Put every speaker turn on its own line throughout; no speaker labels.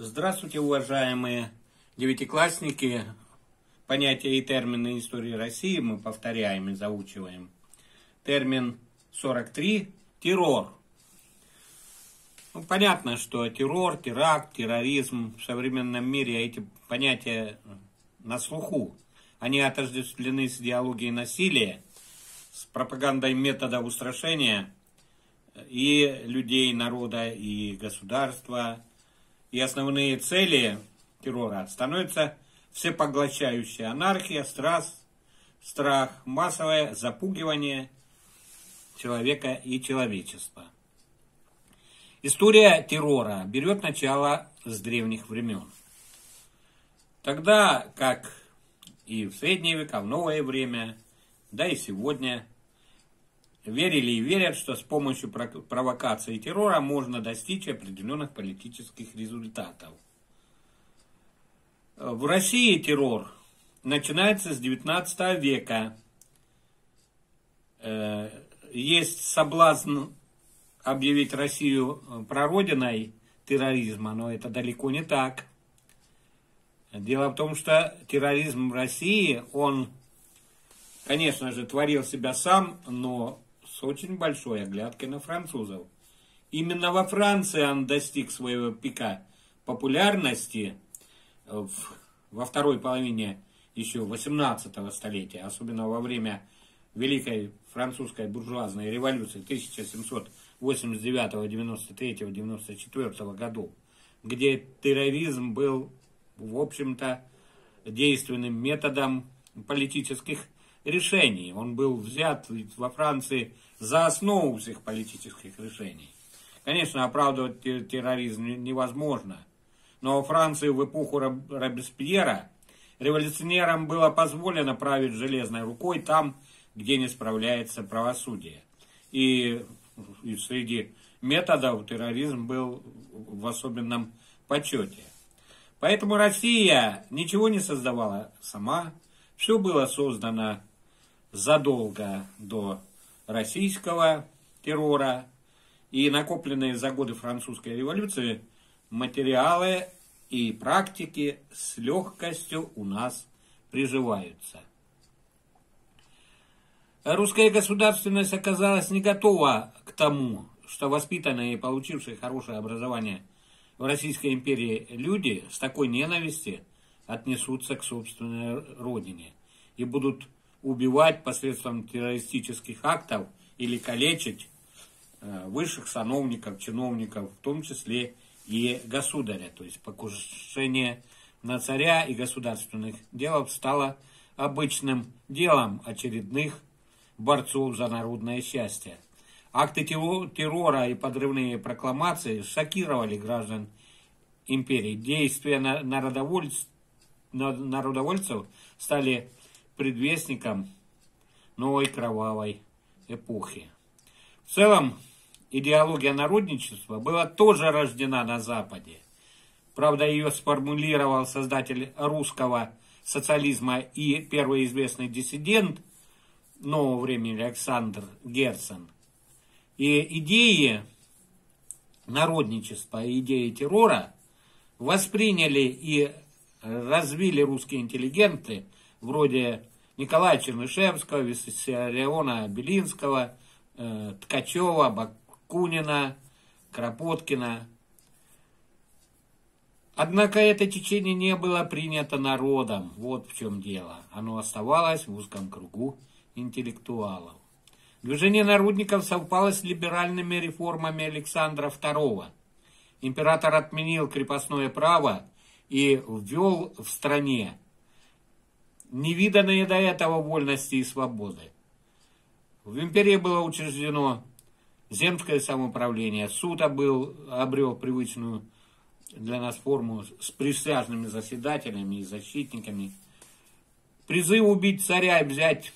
Здравствуйте, уважаемые девятиклассники. Понятия и термины истории России мы повторяем и заучиваем. Термин 43 – террор. Ну, понятно, что террор, теракт, терроризм в современном мире эти понятия на слуху. Они отождествлены с идеологией насилия, с пропагандой метода устрашения и людей, народа, и государства. И основные цели террора становятся всепоглощающая анархия, страх, страх, массовое запугивание человека и человечества. История террора берет начало с древних времен. Тогда, как и в средние века, в новое время, да и сегодня, верили и верят, что с помощью провокации и террора можно достичь определенных политических результатов. В России террор начинается с 19 века. Э, есть соблазн объявить Россию прародиной терроризма, но это далеко не так. Дело в том, что терроризм в России, он, конечно же, творил себя сам, но с очень большой оглядкой на французов. Именно во Франции он достиг своего пика популярности в, во второй половине еще 18 столетия, особенно во время Великой французской буржуазной революции 1789, 93, 94 годов, где терроризм был, в общем-то, действенным методом политических решений. Он был взят во Франции за основу всех политических решений. Конечно, оправдывать терроризм невозможно. Но во Франции в эпоху Робеспьера революционерам было позволено править железной рукой там, где не справляется правосудие. И, и среди методов терроризм был в особенном почете. Поэтому Россия ничего не создавала сама. Все было создано задолго до российского террора и накопленные за годы французской революции материалы и практики с легкостью у нас приживаются. Русская государственность оказалась не готова к тому, что воспитанные и получившие хорошее образование в Российской империи люди с такой ненависти отнесутся к собственной родине и будут убивать посредством террористических актов или калечить э, высших сановников, чиновников, в том числе и государя. То есть покушение на царя и государственных дел стало обычным делом очередных борцов за народное счастье. Акты террора и подрывные прокламации шокировали граждан империи. Действия народовольцев, народовольцев стали предвестником новой кровавой эпохи. В целом, идеология народничества была тоже рождена на Западе. Правда, ее сформулировал создатель русского социализма и первый известный диссидент нового времени Александр Герцен. И идеи народничества идеи террора восприняли и развили русские интеллигенты – вроде Николая Чернышевского, Виссариона Белинского, э, Ткачева, Бакунина, Кропоткина. Однако это течение не было принято народом, вот в чем дело. Оно оставалось в узком кругу интеллектуалов. Движение народников совпало с либеральными реформами Александра II. Император отменил крепостное право и ввел в стране невиданные до этого вольности и свободы. В империи было учреждено земское самоуправление, суд был, обрел привычную для нас форму с присяжными заседателями и защитниками. Призыв убить царя и взять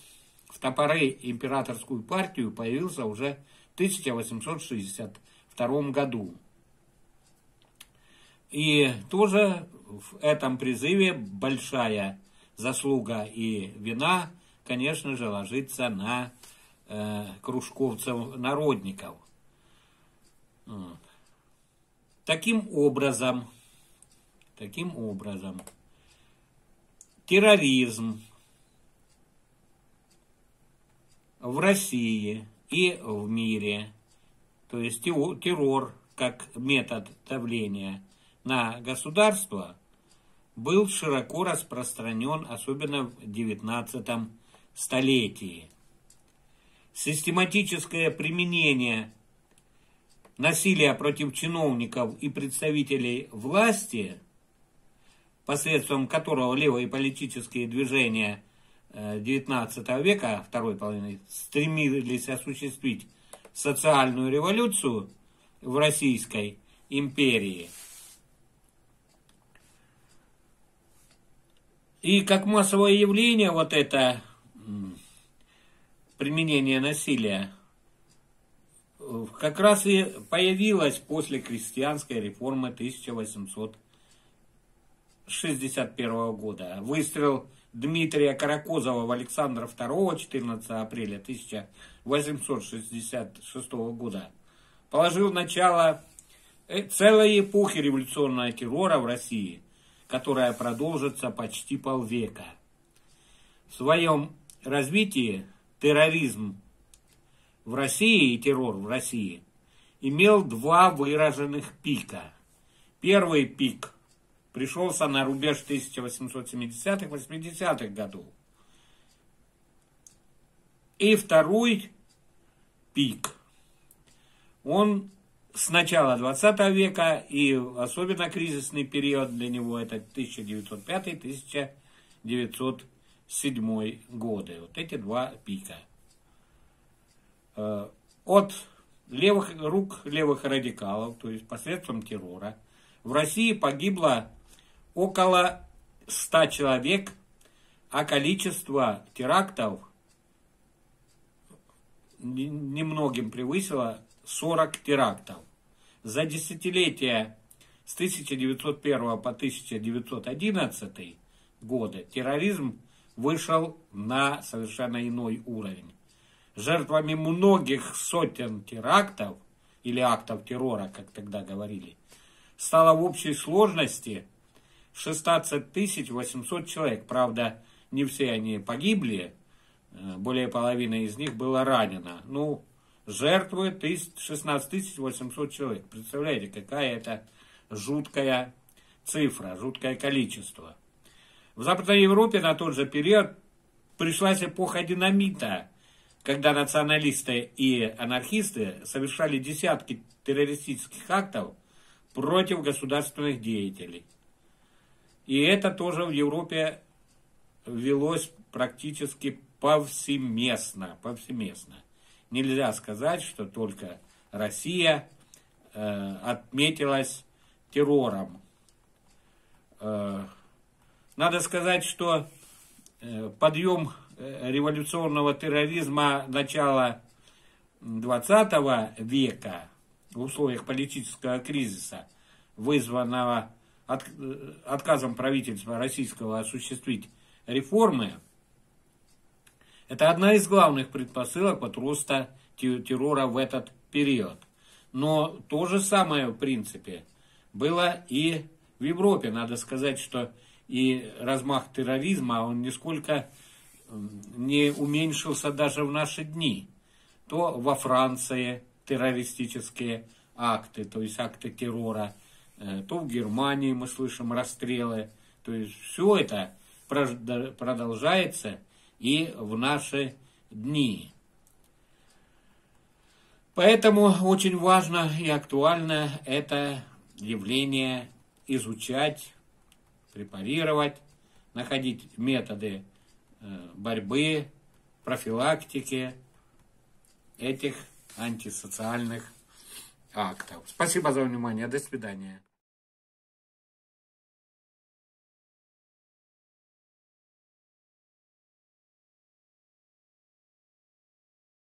в топоры императорскую партию появился уже в 1862 году. И тоже в этом призыве большая заслуга и вина, конечно же, ложится на э, кружковцев-народников. Таким образом, таким образом. Терроризм в России и в мире, то есть террор как метод давления на государство, был широко распространен, особенно в XIX столетии. Систематическое применение насилия против чиновников и представителей власти, посредством которого левые политические движения XIX э, века, второй половины, стремились осуществить социальную революцию в Российской империи. И как массовое явление вот это применение насилия как раз и появилась после крестьянской реформы 1861 года. Выстрел Дмитрия Каракозова в Александра II 14 апреля 1866 года положил начало э, целой эпохи революционного террора в России, которая продолжится почти полвека. В своем развитии терроризм в России и террор в России имел два выраженных пика. Первый пик пришелся на рубеж 1870-80-х годов. И второй пик, он с начала 20 века и особенно кризисный период для него это 1905-1907 годы. Вот эти два пика. Э, от левых рук левых радикалов, то есть посредством террора, в России погибло около 100 человек, а количество терактов немногим превысило 40 терактов. За десятилетие с 1901 по 1911 годы терроризм вышел на совершенно иной уровень жертвами многих сотен терактов, или актов террора, как тогда говорили, стало в общей сложности 16 800 человек. Правда, не все они погибли, э, более половины из них было ранено. Ну, жертвы 16 800 человек. Представляете, какая это жуткая цифра, жуткое количество. В Западной Европе на тот же период пришлась эпоха динамита – когда националисты и анархисты совершали десятки террористических актов против государственных деятелей. И это тоже в Европе велось практически повсеместно, повсеместно. Нельзя сказать, что только Россия э, отметилась террором. Э, надо сказать, что э, подъем Э, революционного терроризма начала 20 века в условиях политического кризиса, вызванного от, э, отказом правительства российского осуществить реформы, это одна из главных предпосылок от роста террора в этот период. Но то же самое, в принципе, было и в Европе. Надо сказать, что и размах терроризма, он нисколько не уменьшился даже в наши дни. То во Франции террористические акты, то есть акты террора, э, то в Германии мы слышим расстрелы. То есть все это продолжается и в наши дни. Поэтому очень важно и актуально это явление изучать, препарировать, находить методы Э, борьбы, профилактики этих антисоциальных актов. Спасибо за внимание. До свидания.